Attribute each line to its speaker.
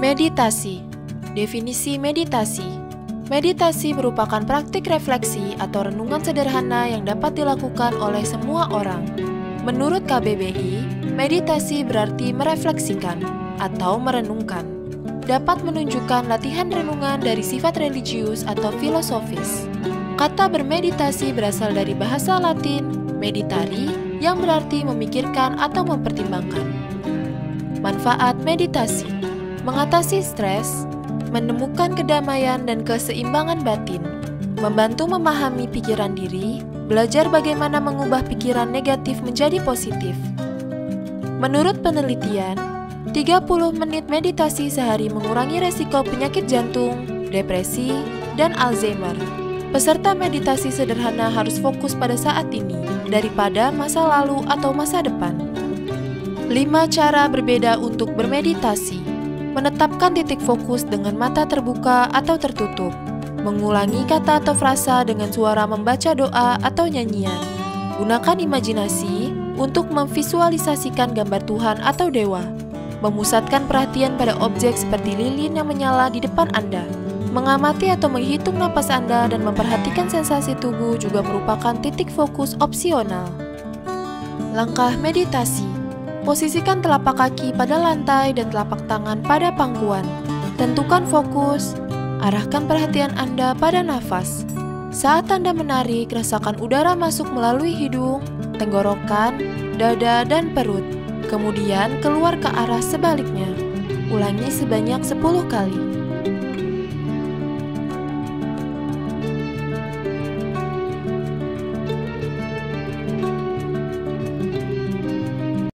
Speaker 1: Meditasi Definisi meditasi Meditasi merupakan praktik refleksi atau renungan sederhana yang dapat dilakukan oleh semua orang. Menurut KBBI, meditasi berarti merefleksikan atau merenungkan. Dapat menunjukkan latihan renungan dari sifat religius atau filosofis. Kata bermeditasi berasal dari bahasa Latin meditari yang berarti memikirkan atau mempertimbangkan. Manfaat meditasi mengatasi stres, menemukan kedamaian dan keseimbangan batin, membantu memahami pikiran diri, belajar bagaimana mengubah pikiran negatif menjadi positif. Menurut penelitian, 30 menit meditasi sehari mengurangi resiko penyakit jantung, depresi, dan Alzheimer. Peserta meditasi sederhana harus fokus pada saat ini daripada masa lalu atau masa depan. 5 cara berbeda untuk bermeditasi menetapkan titik fokus dengan mata terbuka atau tertutup, mengulangi kata atau frasa dengan suara membaca doa atau nyanyian. Gunakan imajinasi untuk memvisualisasikan gambar Tuhan atau dewa. Memusatkan perhatian pada objek seperti lilin yang menyala di depan Anda. Mengamati atau menghitung napas Anda dan memperhatikan sensasi tubuh juga merupakan titik fokus opsional. Langkah meditasi Posisikan telapak kaki pada lantai dan telapak tangan pada pangkuan. Tentukan fokus, arahkan perhatian Anda pada nafas. Saat Anda menarik, rasakan udara masuk melalui hidung, tenggorokan, dada, dan perut. Kemudian keluar ke arah sebaliknya. Ulangi sebanyak 10 kali.